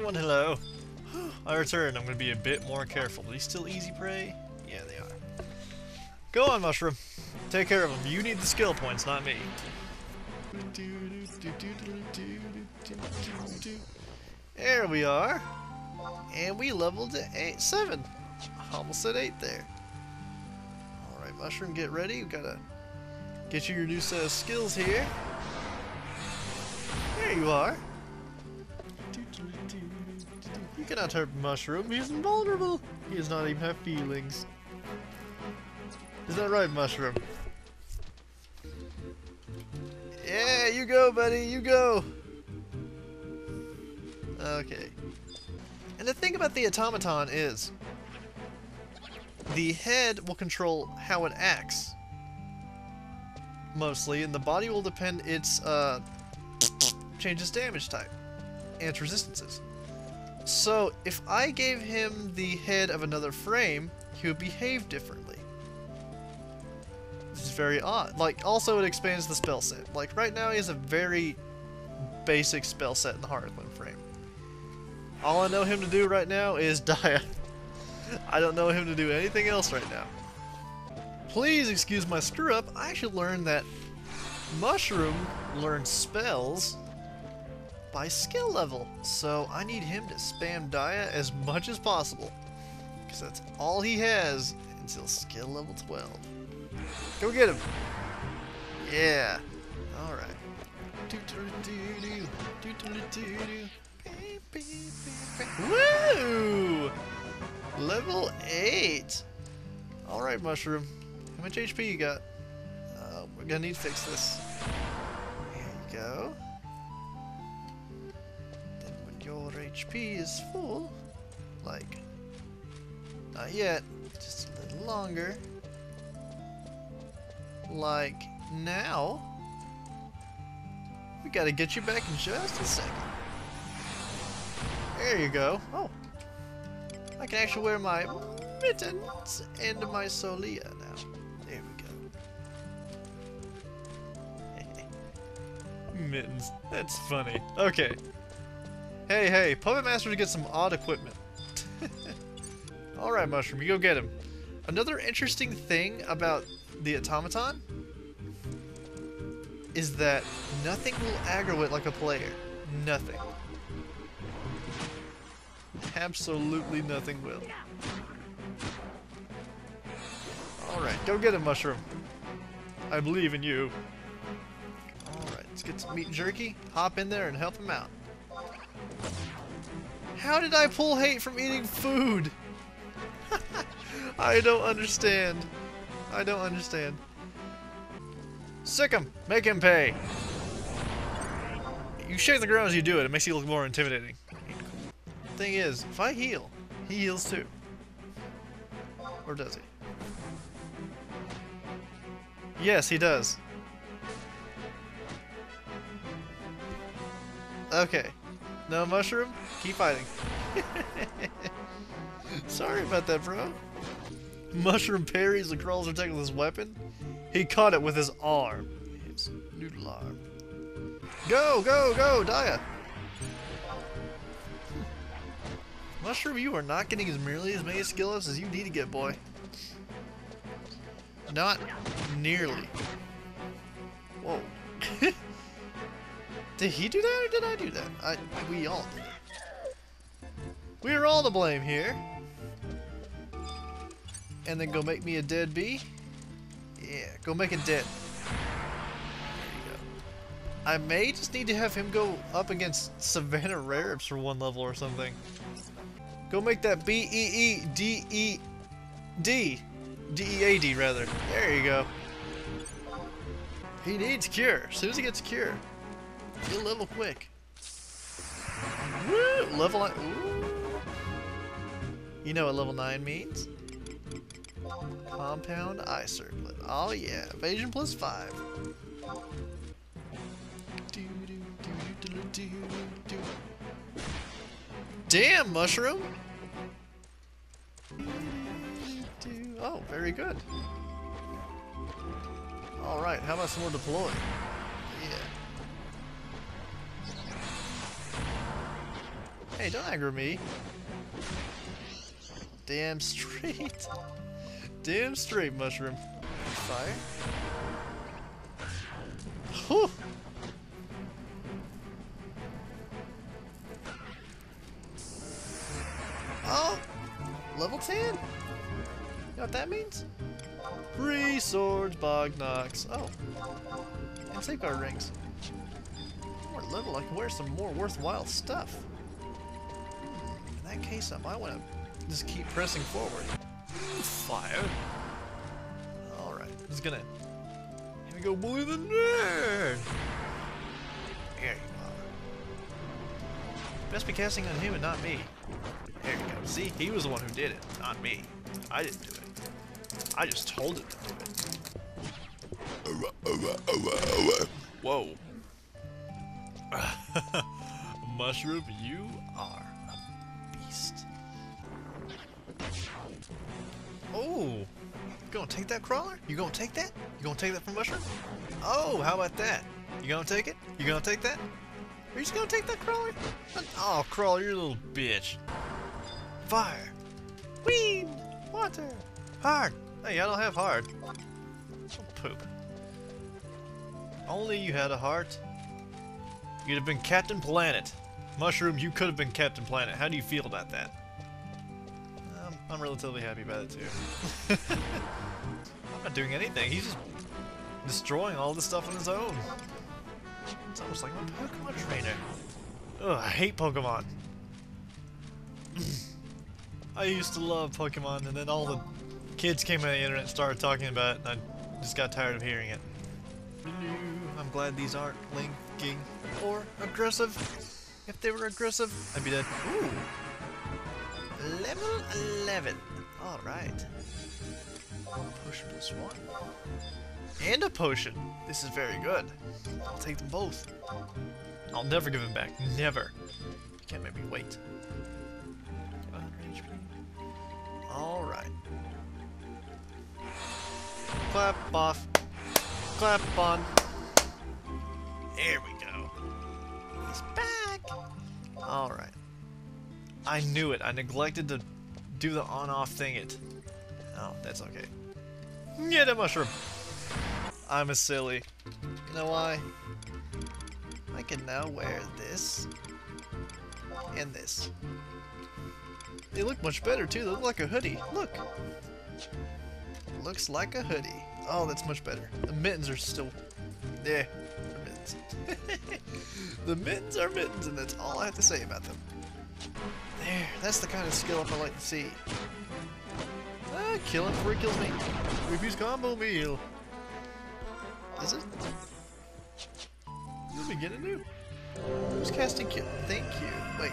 everyone, hello. I return. I'm to be a bit more careful. Are these still easy prey? Yeah, they are. Go on, Mushroom. Take care of them. You need the skill points, not me. There we are. And we leveled to eight, 7. Almost at 8 there. Alright, Mushroom, get ready. We've got to get you your new set of skills here. There you are. Cannot hurt Mushroom. He's invulnerable. He does not even have feelings. Is that right, Mushroom? Yeah, you go, buddy. You go. Okay. And the thing about the automaton is, the head will control how it acts, mostly, and the body will depend its uh, changes damage type and resistances. So if I gave him the head of another frame, he would behave differently. This is very odd. Like, also it expands the spell set. Like, right now he has a very basic spell set in the Harlequin frame. All I know him to do right now is die. I don't know him to do anything else right now. Please excuse my screw up. I should learn that Mushroom learns spells by skill level. So I need him to spam Dia as much as possible. Because that's all he has until skill level 12. Go get him. Yeah. Alright. Woo! Level 8! Alright, Mushroom. How much HP you got? Uh, we're gonna need to fix this. There you go. Your HP is full, like, not yet, just a little longer, like now, we gotta get you back in just a second. There you go. Oh. I can actually wear my mittens and my solia now. There we go. mittens. That's funny. Okay. Hey, hey, Puppet Master to get some odd equipment. Alright, Mushroom, you go get him. Another interesting thing about the automaton is that nothing will aggro it like a player. Nothing. Absolutely nothing will. Alright, go get him, Mushroom. I believe in you. Alright, let's get some meat jerky, hop in there and help him out. How did I pull hate from eating food? I don't understand. I don't understand. Sick him! Make him pay! You shake the ground as you do it, it makes you look more intimidating. Thing is, if I heal, he heals too. Or does he? Yes, he does. Okay. No mushroom? Keep fighting. Sorry about that, bro. Mushroom parries the crawls attack with his weapon. He caught it with his arm. His noodle arm. Go, go, go, Dia! Mushroom, you are not getting as nearly as many skill ups as you need to get, boy. Not nearly. Whoa. did he do that or did I do that? I, we all did it. We are all to blame here. And then go make me a dead bee? Yeah, go make it dead. There you go. I may just need to have him go up against Savanna Rarabs for one level or something. Go make that B E E D E D D E A D rather. There you go. He needs cure. As soon as he gets cure, he'll level quick. Woo! Level. You know what level nine means? Compound eye circlet. Oh yeah, evasion plus five. Damn, mushroom! Oh, very good. Alright, how about some more deploy? Yeah. Hey, don't aggro me. Damn straight. Damn straight, mushroom. Fire. Whew. Oh! Level 10? You know what that means? Free swords, bog knocks. Oh. And safeguard rings. More level, I can wear some more worthwhile stuff. In that case, I might want to just keep pressing forward. Fire. Alright, just gonna... Here we go, bully the nerd! There you are. Best be casting on him and not me. There you go. See, he was the one who did it, not me. I didn't do it. I just told it to do it. Whoa. Mushroom, you are Oh! You gonna take that crawler? You gonna take that? You gonna take that from Mushroom? Oh, how about that? You gonna take it? You gonna take that? Are you just gonna take that crawler? Oh, crawler, you're little bitch. Fire. Weed. Water. Hard. Hey, I don't have hard. Poop. Only you had a heart. You'd have been Captain Planet. Mushroom, you could have been Captain Planet. How do you feel about that? I'm relatively happy about it too. I'm not doing anything. He's just destroying all the stuff on his own. It's almost like my Pokemon trainer. Ugh, I hate Pokemon. I used to love Pokemon, and then all the kids came on the internet and started talking about it, and I just got tired of hearing it. I'm glad these aren't linking or aggressive. If they were aggressive, I'd be dead. Ooh. Level 11. Alright. Potion plus one. And a potion. This is very good. I'll take them both. I'll never give them back. Never. You can't make me wait. Alright. Clap off. Clap on. There we go. He's back. Alright. I knew it. I neglected to do the on-off thing it. Oh, that's okay. Get a mushroom. I'm a silly. You know why? I can now wear this and this. They look much better too. They look like a hoodie. Look. Looks like a hoodie. Oh, that's much better. The mittens are still... Yeah, mittens. the mittens are mittens, and that's all I have to say about them. There, that's the kind of skill up I like to see. Ah, kill him before he kills me. Ruby's combo meal. Is it? You'll begin anew. Who's casting kill? Thank you. Wait.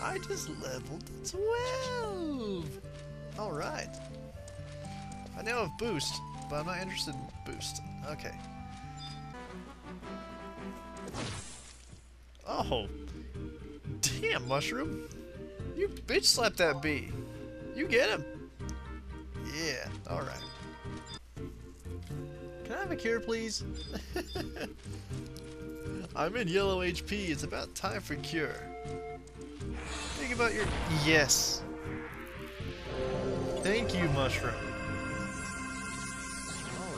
I just leveled 12! Alright. I now have boost, but I'm not interested in boost. Okay. Oh. Damn, Mushroom. You bitch slap that bee. You get him. Yeah, alright. Can I have a cure, please? I'm in yellow HP. It's about time for cure. Think about your... Yes. Thank you, Mushroom.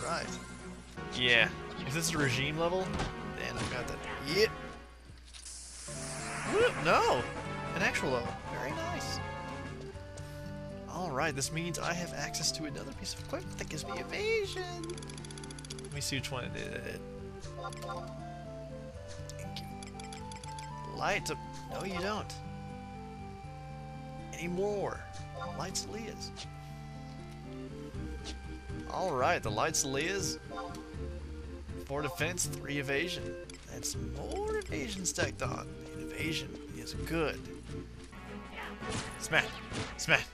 Alright. Yeah. Is this a regime level, then I got that. Yep. No! An actual level. Very nice. Alright, this means I have access to another piece of equipment that gives me evasion. Let me see which one it is. Thank you. Light. No, you don't anymore. Lights Leah's. Alright, the Lights Leah's. 4 defense, 3 evasion. That's more evasion stacked on. Evasion is good. Smack! Smack!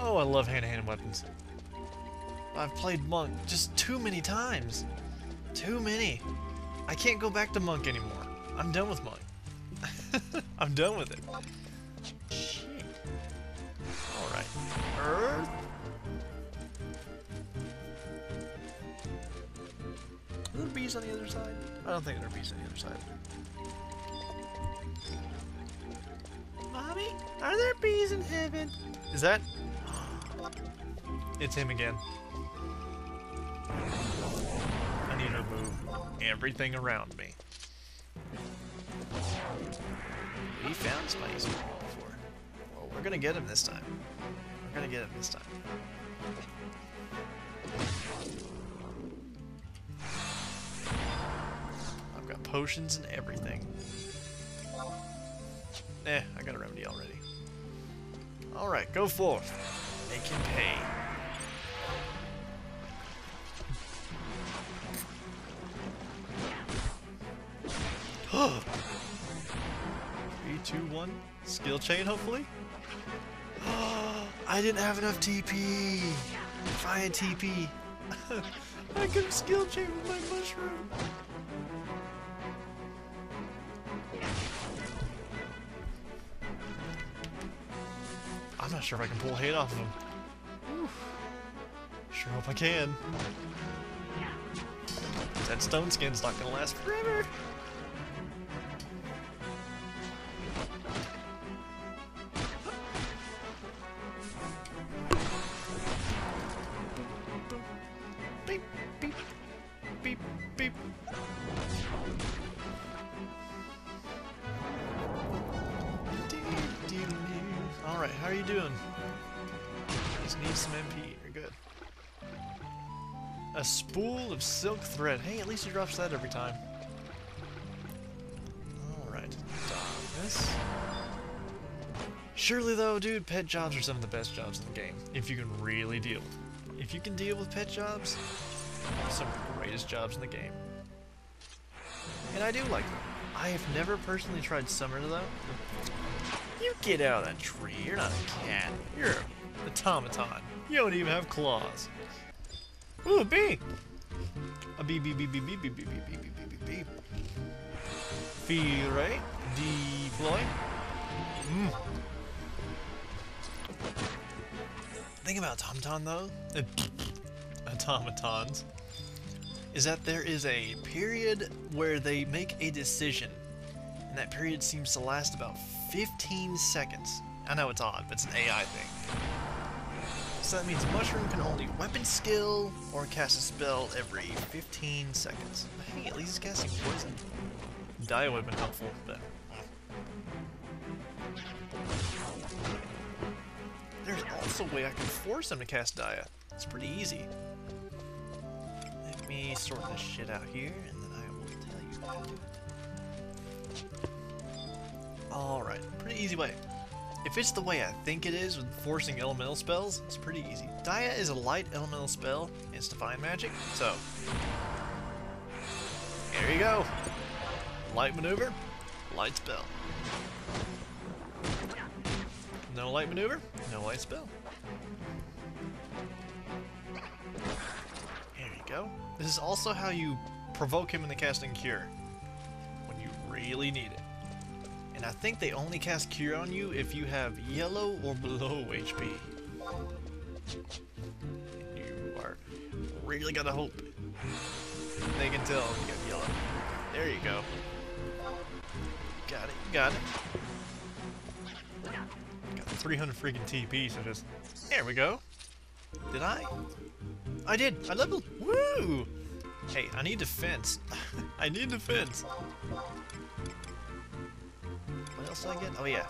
Oh, I love hand-to-hand -hand weapons. I've played Monk just too many times. Too many. I can't go back to Monk anymore. I'm done with Monk. I'm done with it. All right. Earth? Are there bees on the other side? I don't think there are bees on the other side. Are there bees in heaven? Is that? It's him again. I need to move everything around me. We found Spidey's before. Well, we're gonna get him this time. We're gonna get him this time. I've got potions and everything. Eh, I got a remedy already. Alright, go forth. Make him pay. Three, two, one. Skill chain, hopefully? I didn't have enough TP! If I had TP, I could have skill chain with my mushroom. Sure if I can pull hate off of him. Sure hope I can. That stone skin's not gonna last forever. A spool of silk thread. Hey, at least he drops that every time. Alright. This. Surely though, dude, pet jobs are some of the best jobs in the game. If you can really deal with. If you can deal with pet jobs, some of the greatest jobs in the game. And I do like them. I have never personally tried Summer though. You get out of that tree. You're not a cat. You're an automaton. You don't even have claws. Ooh, a bee! A bee, bee, bee, bee, bee, bee, bee, bee, bee, bee, bee, bee, bee. Feel right. Deploy. Mm. Thing about automaton though, automatons, is that there is a period where they make a decision, and that period seems to last about 15 seconds. I know it's odd, but it's an AI thing. So that means Mushroom can only weapon skill or cast a spell every 15 seconds. Hey, at least he's casting poison. Dia would have been helpful, but... There's also a way I can force him to cast Dia. It's pretty easy. Let me sort this shit out here, and then I will tell you how to do it. Alright, pretty easy way. If it's the way I think it is with forcing elemental spells, it's pretty easy. Dia is a light elemental spell, it's divine magic, so... There you go! Light maneuver, light spell. No light maneuver, no light spell. There you go. This is also how you provoke him in the casting Cure. When you really need it. And I think they only cast Cure on you if you have yellow or below HP. You are really gotta hope they can tell you got yellow. There you go. Got it, got it. Got 300 freaking TP, so just... There we go. Did I? I did! I leveled! Woo! Hey, I need defense. I need defense. Else did I get? Oh yeah.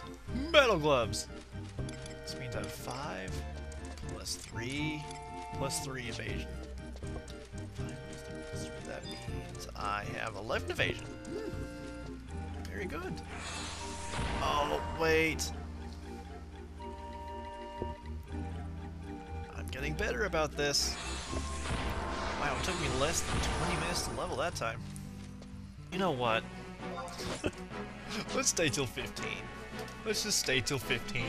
Metal gloves! This means I have 5 plus 3 plus 3 evasion. 5 plus 3 That means I have 11 evasion. Hmm. Very good. Oh, wait. I'm getting better about this. Wow, it took me less than 20 minutes to level that time. You know what? Let's stay till 15. Let's just stay till 15.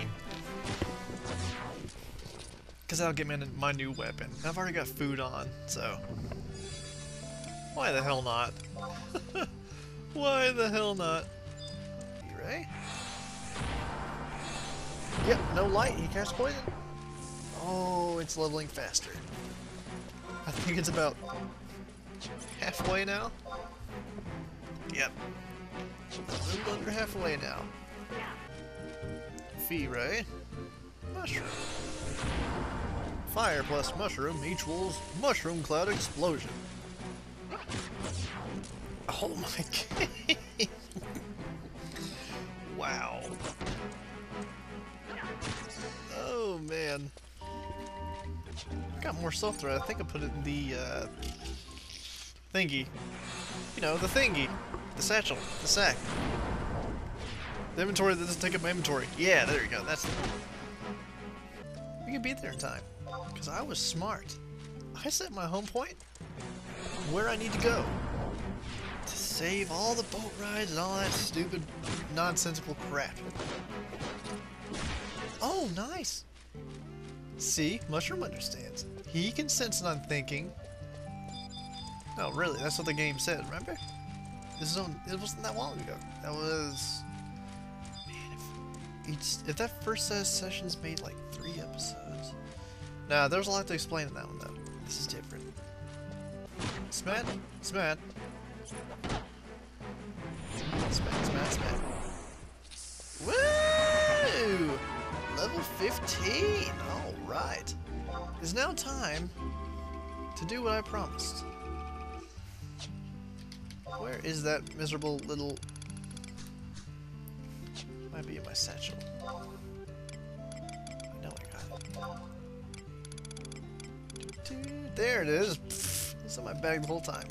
Because I'll get my, my new weapon. I've already got food on, so... Why the hell not? Why the hell not? You ready? Yep, no light. He casts poison. Oh, it's leveling faster. I think it's about halfway now. Yep. A little under halfway now. fee ray. Mushroom. Fire plus mushroom equals mushroom cloud explosion. Oh my god. wow. Oh man. Got more stuff there. I think I put it in the uh, thingy. You know, the thingy. The satchel. The sack. The inventory that doesn't take up my inventory. Yeah, there you go. That's We can be there in time. Because I was smart. I set my home point where I need to go. To save all the boat rides and all that stupid, nonsensical crap. Oh, nice! See, Mushroom understands. He can sense what I'm thinking. No, really, that's what the game said, remember? This is on, it wasn't that long ago. That was... Man, if, each, if that first set of sessions made like three episodes... Nah, there's a lot to explain in that one, though. This is different. Smat, smat. Smat, smat, smat. Woo! Level 15! Alright. It's now time to do what I promised. Where is that miserable little... Might be in my satchel. I know I got it. There it is. It's in my bag the whole time.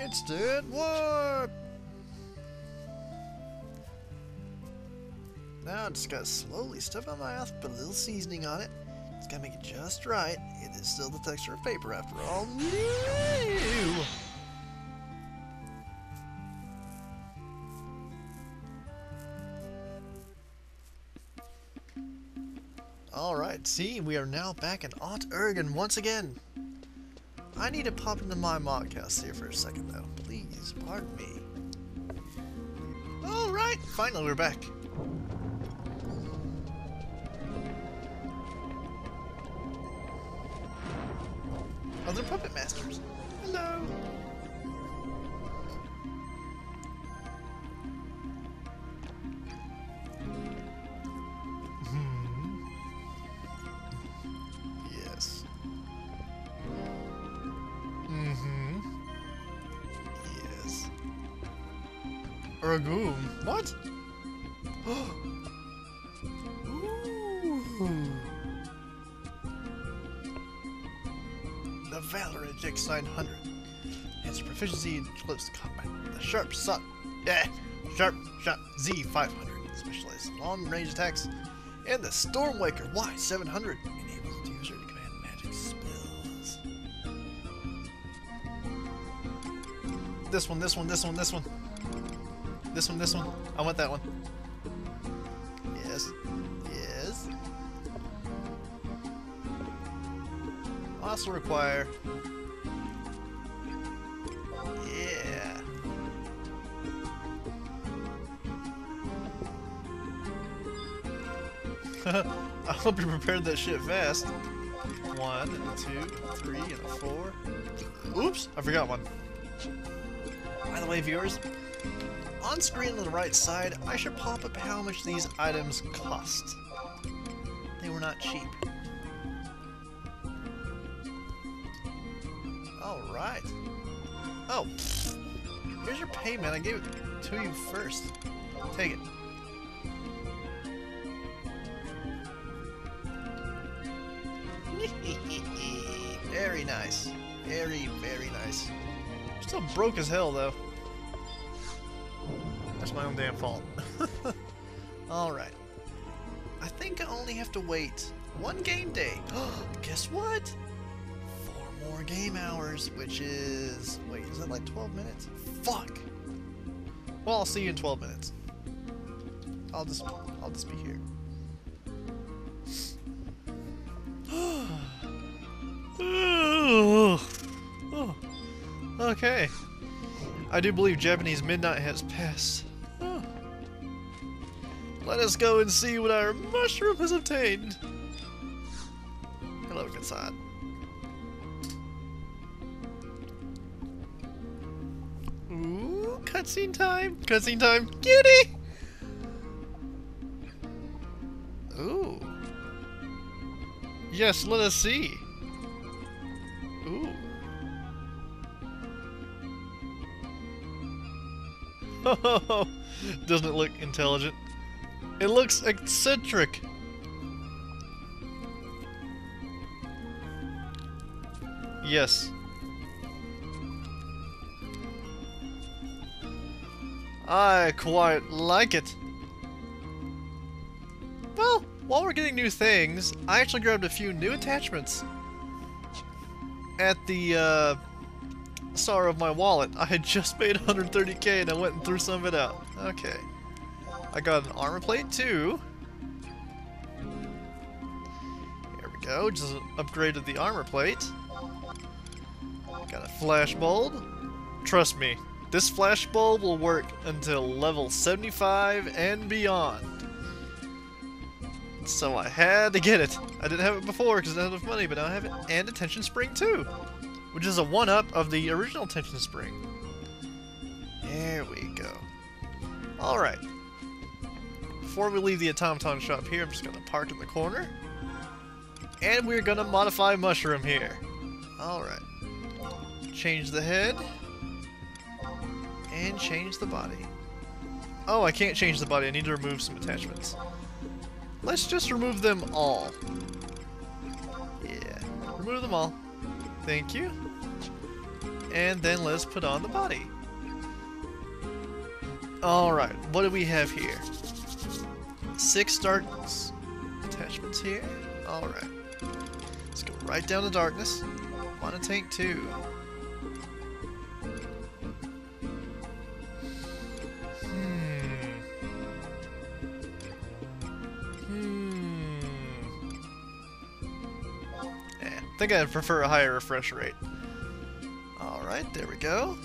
Instant warp! Now I just gotta slowly stuff on my mouth, put a little seasoning on it. It's gotta make it just right. It is still the texture of paper after all. See, we are now back in Aht Urhgan once again. I need to pop into my Mog House here for a second though. Please, pardon me. Alright, finally we're back. Ragoon. What? The Valoredge X900. Its proficiency in close combat. The Sharp Shot. Yeah. Sharp Shot Z500. Specialized in long range attacks. And the Stormwaker Y700 enables the user to command magic spells. This one, this one, this one, this one. This one, this one. I want that one. Yes. Yes. Also require. Yeah. I hope you prepared that shit fast. One, and two, and three, and a four. Oops, I forgot one. By the way, viewers, on screen on the right side, I should pop up how much these items cost. They were not cheap. Alright. Oh, here's your payment. I gave it to you first. Take it. very nice. Very, very nice. Still broke as hell, though. That's my own damn fault. Alright. I think I only have to wait one game day. Guess what? Four more game hours, which is... Wait, is that like 12 minutes? Fuck! Well, I'll see you in 12 minutes. I'll just... I'll just be here. Okay. I do believe Japanese midnight has passed. Let us go and see what our mushroom has obtained. Hello, Ghatsad. Ooh, cutscene time! Cutscene time! Kitty! Ooh. Yes, let us see. Ooh. Doesn't it look intelligent? It looks eccentric. Yes. I quite like it. Well, while we're getting new things, I actually grabbed a few new attachments. At the, uh, star of my wallet. I had just made 130k and I went and threw some of it out. Okay. I got an armor plate too. Here we go, just upgraded the armor plate. Got a flash bulb. Trust me, this flash bulb will work until level 75 and beyond. So I had to get it. I didn't have it before because I didn't have enough money, but now I have it. And a tension spring too. Which is a one-up of the original tension spring. There we go. Alright. Before we leave the automaton shop here, I'm just to park in the corner. And we're to modify Mushroom here. Alright. Change the head. And change the body. Oh, I can't change the body. I need to remove some attachments. Let's just remove them all. Yeah, remove them all. Thank you. And then let's put on the body. Alright, what do we have here? Six dark attachments here. Alright. Let's go right down to darkness. Mana Tank two. Hmm. Hmm. Eh, I think I'd prefer a higher refresh rate. Alright, there we go.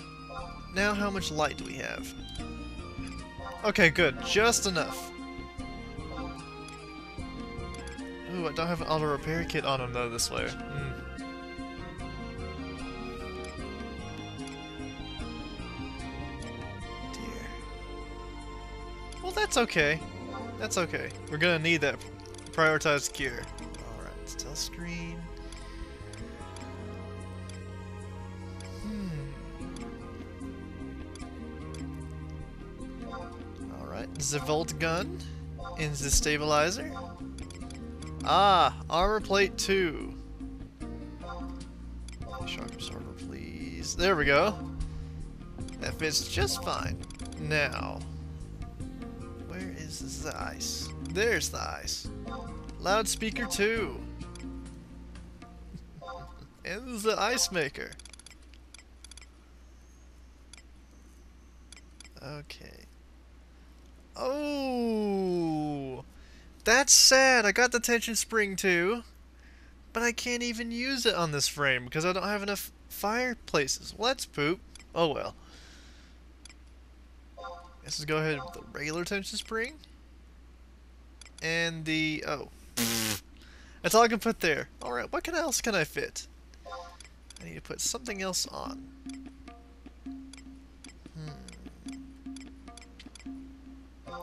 Now how much light do we have? Okay, good. Just enough. I don't have an auto repair kit on him though this way. Mm. Dear. Well, that's okay. That's okay. We're gonna need that prioritized gear. Alright, still screen. the Volt Gun in the Stabilizer. Ah, Armor Plate 2. Shock Absorber, please. There we go. That fits just fine. Now, where is the ice? There's the ice. Loudspeaker 2. and the ice maker. Okay. Oh, that's sad. I got the tension spring too, but I can't even use it on this frame because I don't have enough fireplaces. That's poop. Oh well. Let's just go ahead with the regular tension spring. And the... oh. That's all I can put there. Alright, what can else can I fit? I need to put something else on.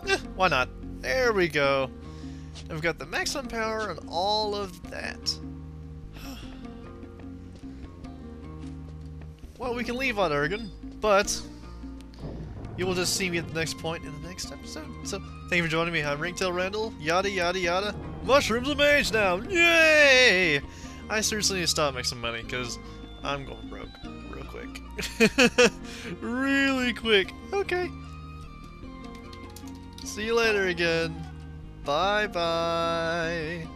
Eh, why not? There we go. We've got the maximum power and all of that. well, we can leave on Ergen, but you will just see me at the next point in the next episode. So, thank you for joining me. I'm Ringtail Randl. Yada, yada, yada. Mushrooms a mage now! Yay! I seriously need to stop making some money, because I'm going broke real quick. really quick. Okay. See you later again. Bye bye.